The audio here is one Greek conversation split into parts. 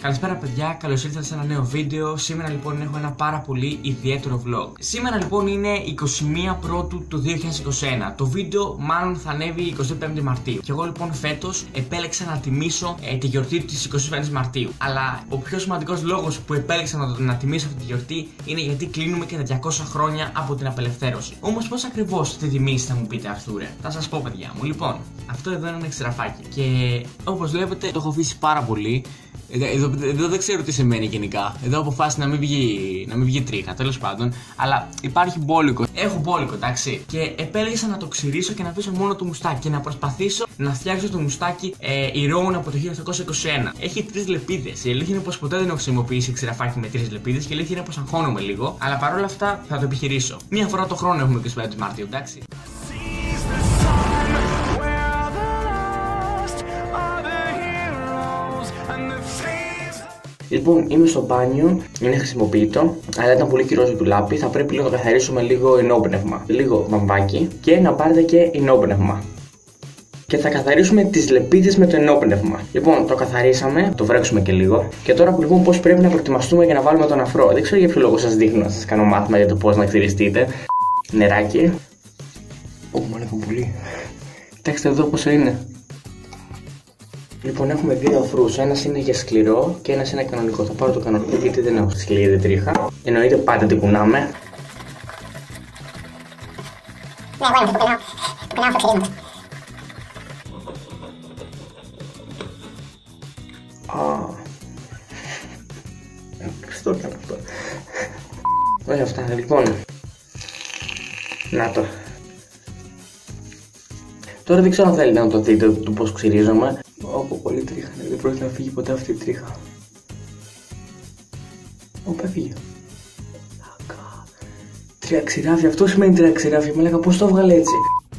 Καλησπέρα παιδιά, καλώς ήρθατε σε ένα νέο βίντεο. Σήμερα λοιπόν έχω ένα πάρα πολύ ιδιαίτερο vlog. Σήμερα λοιπόν είναι 21 Πρώτου του 2021. Το βίντεο μάλλον θα ανέβει 25 Μαρτίου. Και εγώ λοιπόν φέτος επέλεξα να τιμήσω ε, τη γιορτή της 25 Μαρτίου. Αλλά ο πιο σημαντικός λόγος που επέλεξα να, να τιμήσω αυτή τη γιορτή είναι γιατί κλείνουμε και τα 200 χρόνια από την απελευθέρωση. Όμως πώς ακριβώς τη τιμήσεις θα μου πείτε Αρθούρε; Θα σας πω παιδιά μου. Λοιπόν, αυτό εδώ είναι ένα ξεραφάκι. Και όπως βλέπετε το έχω αφήσει πάρα πολύ. Εδώ, εδώ, δεν ξέρω τι σημαίνει γενικά. Εδώ αποφάσισα να μην βγει, να μην βγει τρίχα, τέλος πάντων. Αλλά υπάρχει μπόλικο. Έχω μπόλικο, εντάξει. Και επέλεξα να το ξυρίσω και να αφήσω μόνο το μουστάκι. Και να προσπαθήσω να φτιάξω το μουστάκι ε, ηρώων από το 1821. Έχει τρεις λεπίδες. Η αλήθεια είναι πως ποτέ δεν έχω χρησιμοποιήσει ξηραφάκι με τρεις λεπίδες. Και η αλήθεια είναι πως αγχώνομαι λίγο. Αλλά παρόλα αυτά θα το επιχειρήσω. Μία φορά το χρόνο έχουμε 25 Μαρτίου, εντάξει. Λοιπόν, είμαι στο μπάνιο, είναι χρησιμοποιητό, αλλά ήταν πολύ κυρός του λάπη. Θα πρέπει λίγο να καθαρίσουμε λίγο ενόπνευμα. Λίγο βαμβάκι και να πάρετε και ενόπνευμα. Και θα καθαρίσουμε τις λεπίδες με το ενόπνευμα. Λοιπόν, το καθαρίσαμε, το βρέξουμε και λίγο. Και τώρα που λοιπόν πώς πρέπει να προετοιμαστούμε για να βάλουμε τον αφρό. Δεν ξέρω για ποιο λόγο σας δείχνω να σας κάνω μάθημα για το πώς να εκτελεστείτε. Νεράκι. Ω, μου πολύ. Κοιτάξτε εδώ πόσο είναι. Λοιπόν, έχουμε δύο αφρού. Ένας είναι για σκληρό και ένας είναι κανονικός. Θα πάρω το κανονικό γιατί δεν έχω σκληρή τρίχα. Εννοείται πάντα την κουνάμε. Ναι, εγώ είμαι το κουνάω. Το κουνάω στο ξυρίσμα. Α. Στο έκανα αυτό. Όχι αυτά, λοιπόν. Να το. Τώρα δεν ξέρω αν θέλετε να το δείτε το πώς ξυρίζομαι. Όπο πολύ τρίχα, ναι, δεν πρόκειται να φύγει ποτέ αυτή η τρίχα. Ωπα έφυγε. Τρία ξηράφια, αυτό σημαίνει τρία ξηράφια. Με λέγα πώς το έβγαλε έτσι;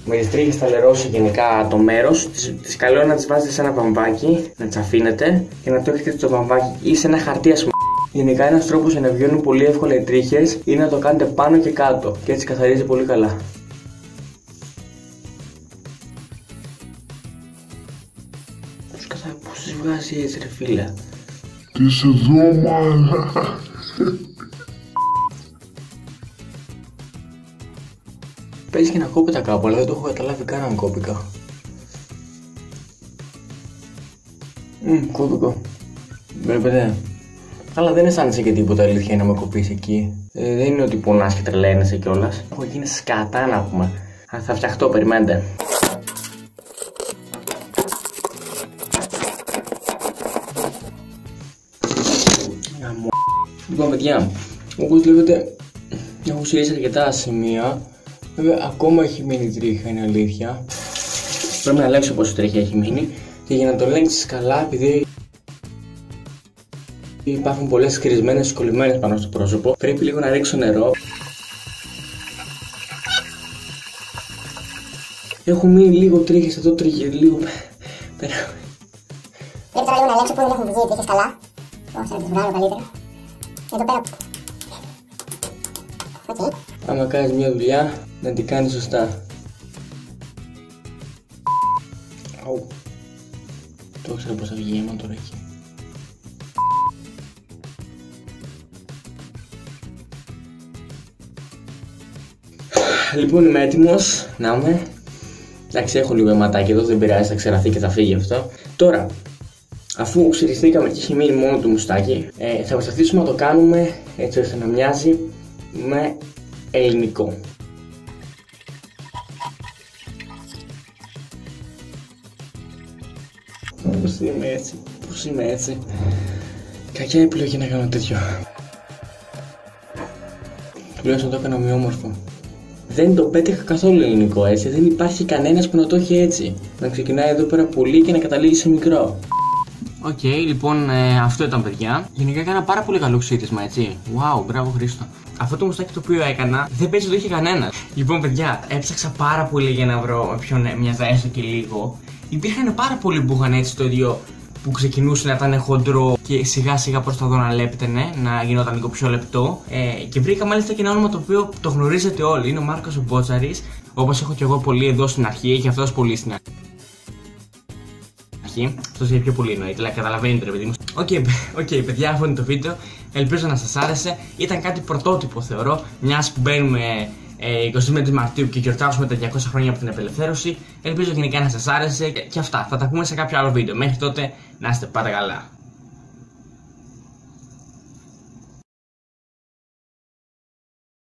Με τις τρίχες θα λερώσει γενικά το μέρος. Τις καλό είναι να τις βάζετε σε ένα βαμβάκι, να τις αφήνετε και να το έχετε στο βαμβάκι ή σε ένα χαρτί, ας πούμε. Γενικά, ένας τρόπος για να βγαίνουν πολύ εύκολα οι τρίχες είναι να το κάνετε πάνω και κάτω και έτσι καθαρίζει πολύ καλά. Βγάζει έτσι ρε φίλε. Τι σε δω μάλα Παίζεις και να κόπητα κάπου αλλά δεν το έχω καταλάβει καν αν κόπηκα. Μμμ, κόπηκο Βλέπετε αλλά δεν αισθάνεσαι και τίποτα αλήθεια να με κοπείς εκεί. Ε, Δεν είναι ότι πονάς και τρελαίνεσαι κιόλας. Έχω γίνει σκατά να πούμε. Θα φτιαχτώ, περιμένετε Λοιπόν, παιδιά, όπω βλέπετε, έχω συρίσει αρκετά σημεία. Βέβαια, ακόμα έχει μείνει τρίχα, είναι αλήθεια. Πρέπει να ελέγξω πόσο τρίχα έχει μείνει. Και για να το ελέγξει καλά, επειδή υπάρχουν πολλές κρυσμένε κολλημένες πάνω στο πρόσωπο, πρέπει λίγο να ρίξω νερό. Έχω μείνει λίγο τρίχες εδώ, τρίχες, λίγο... Πέρα. Πρέπει τώρα λίγο να ελέγξω που δεν έχουν βγει οι τρίχες καλά. Όσο να τις βγάλω καλύτερα. Εδώ πέρα. Οκ. Άμα κάνεις μια δουλειά, να την κάνεις σωστά. Αου. Το ξέρω πως θα βγει αίμα τώρα εκεί. Λοιπόν είμαι έτοιμος, να είμαι. Εντάξει έχω λίγο αιματάκι εδώ, δεν πειράζει, θα ξεραθεί και θα φύγει αυτό. Τώρα, Αφού ξυριστήκαμε και έχει μείνει μόνο το μουστάκι, ε, θα προσπαθήσουμε να το κάνουμε έτσι ώστε να μοιάζει με ελληνικό. Πώς είμαι έτσι, πώς είμαι έτσι. Κακιά επιλογή να κάνω τέτοιο. Τουλάχιστον το έκανα ομοιόμορφο. Δεν το πέτυχα καθόλου ελληνικό έτσι, δεν υπάρχει κανένας που να το έχει έτσι. Να ξεκινάει εδώ πέρα πολύ και να καταλήγει σε μικρό. OK, okay, λοιπόν, ε, αυτό ήταν παιδιά. Γενικά έκανα πάρα πολύ καλό ξύρισμα, έτσι. Wow, μπράβο Χρήστο. Αυτό το μουστάκι το οποίο έκανα δεν παίζει ότι είχε κανένας. Λοιπόν, παιδιά, έψαξα πάρα πολύ για να βρω με ποιον μοιάζα έστω και λίγο. Υπήρχαν πάρα πολλοί που είχαν έτσι το ίδιο που ξεκινούσε να ήταν χοντρό και σιγά σιγά προς τα εδώ να λέπταινε, να γινόταν λίγο πιο λεπτό. Ε, και βρήκα μάλιστα και ένα όνομα το οποίο το γνωρίζετε όλοι. Είναι ο Μάρκος ο Μπότσαρης. Όπως έχω και εγώ πολύ εδώ στην αρχή, έχει αυτός πολύ στην αρχή αρχή. Αυτό είναι πιο πολύ εννοείται, αλλά καταλαβαίνετε ρε παιδί μου. OK, okay, okay, παιδιά, αυτό είναι το βίντεο. Ελπίζω να σας άρεσε. Ήταν κάτι πρωτότυπο, θεωρώ, μιας που μπαίνουμε ε, 25 Μαρτίου και γιορτάζουμε τα 200 χρόνια από την απελευθέρωση. Ελπίζω γενικά να σας άρεσε και αυτά. Θα τα πούμε σε κάποιο άλλο βίντεο. Μέχρι τότε να είστε πάντα καλά.